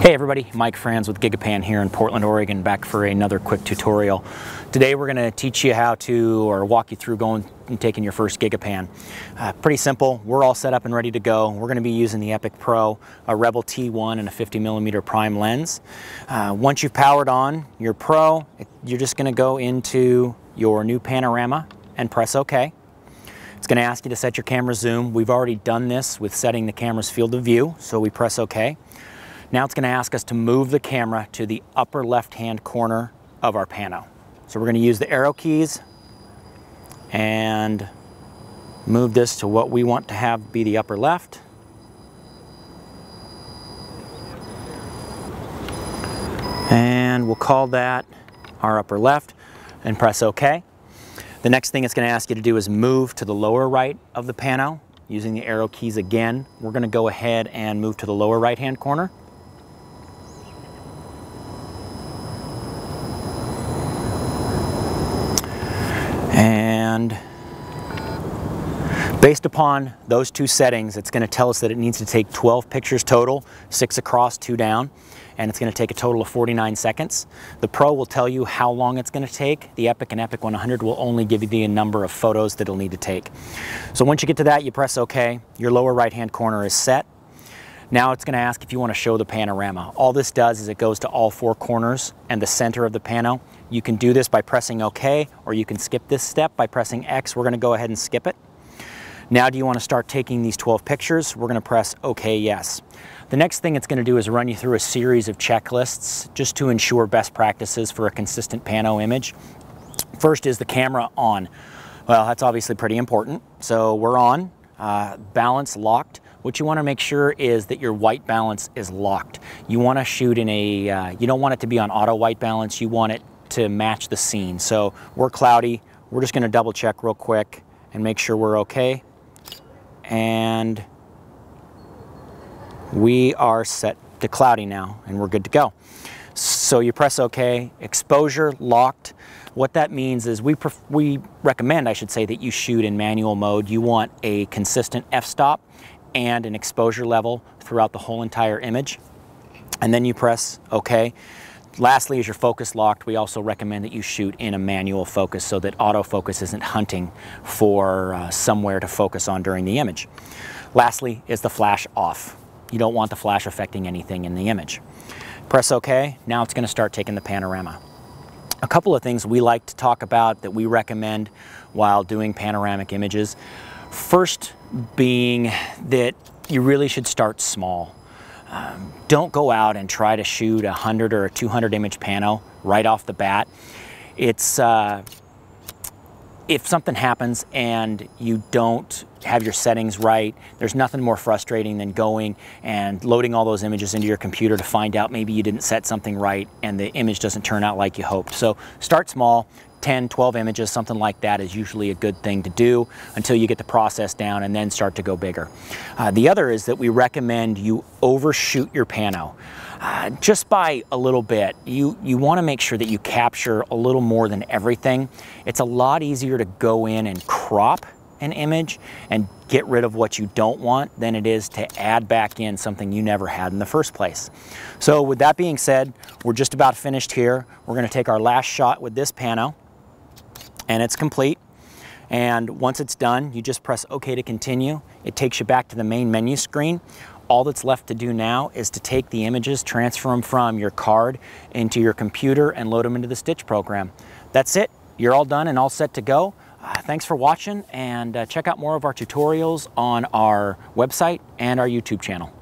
Hey everybody, Mike Franz with Gigapan here in Portland, Oregon, back for another quick tutorial. Today we're going to teach you how to, or walk you through going and taking your first Gigapan. Uh, pretty simple, we're all set up and ready to go. We're going to be using the Epic Pro, a Rebel T1 and a 50 millimeter prime lens. Uh, once you've powered on your Pro, you're just going to go into your new panorama and press OK. It's going to ask you to set your camera zoom. We've already done this with setting the camera's field of view, so we press OK. Now it's going to ask us to move the camera to the upper left-hand corner of our pano. So we're going to use the arrow keys and move this to what we want to have be the upper left. And we'll call that our upper left and press OK. The next thing it's going to ask you to do is move to the lower right of the pano using the arrow keys again. We're going to go ahead and move to the lower right hand corner. And based upon those two settings, it's going to tell us that it needs to take 12 pictures total, six across, two down, and it's going to take a total of 49 seconds. The Pro will tell you how long it's going to take. The Epic and Epic 100 will only give you the number of photos that it'll need to take. So once you get to that, you press OK. Your lower right-hand corner is set. Now it's going to ask if you want to show the panorama. All this does is it goes to all four corners and the center of the pano. You can do this by pressing OK, or you can skip this step by pressing X. We're going to go ahead and skip it. Now do you want to start taking these 12 pictures? We're going to press OK, yes. The next thing it's going to do is run you through a series of checklists just to ensure best practices for a consistent pano image. First is the camera on. Well, that's obviously pretty important. So we're on, uh, balance locked what you want to make sure is that your white balance is locked. You want to shoot in a, uh, you don't want it to be on auto white balance, you want it to match the scene. So we're cloudy, we're just going to double check real quick and make sure we're okay. And we are set to cloudy now and we're good to go. So you press OK, exposure locked. What that means is we, we recommend, I should say, that you shoot in manual mode. You want a consistent f-stop and an exposure level throughout the whole entire image. And then you press OK. Lastly, as your focus locked, we also recommend that you shoot in a manual focus so that autofocus isn't hunting for uh, somewhere to focus on during the image. Lastly is the flash off. You don't want the flash affecting anything in the image. Press OK, now it's going to start taking the panorama. A couple of things we like to talk about that we recommend while doing panoramic images. First being that you really should start small. Um, don't go out and try to shoot a 100 or a 200 image pano right off the bat. It's, uh, if something happens and you don't have your settings right, there's nothing more frustrating than going and loading all those images into your computer to find out maybe you didn't set something right and the image doesn't turn out like you hoped. So start small, 10, 12 images, something like that is usually a good thing to do until you get the process down and then start to go bigger. Uh, the other is that we recommend you overshoot your pano. Uh, just by a little bit. You, you want to make sure that you capture a little more than everything. It's a lot easier to go in and crop an image and get rid of what you don't want than it is to add back in something you never had in the first place. So with that being said, we're just about finished here. We're going to take our last shot with this pano and it's complete. And once it's done, you just press OK to continue. It takes you back to the main menu screen. All that's left to do now is to take the images, transfer them from your card into your computer and load them into the Stitch program. That's it. You're all done and all set to go. Uh, thanks for watching and uh, check out more of our tutorials on our website and our YouTube channel.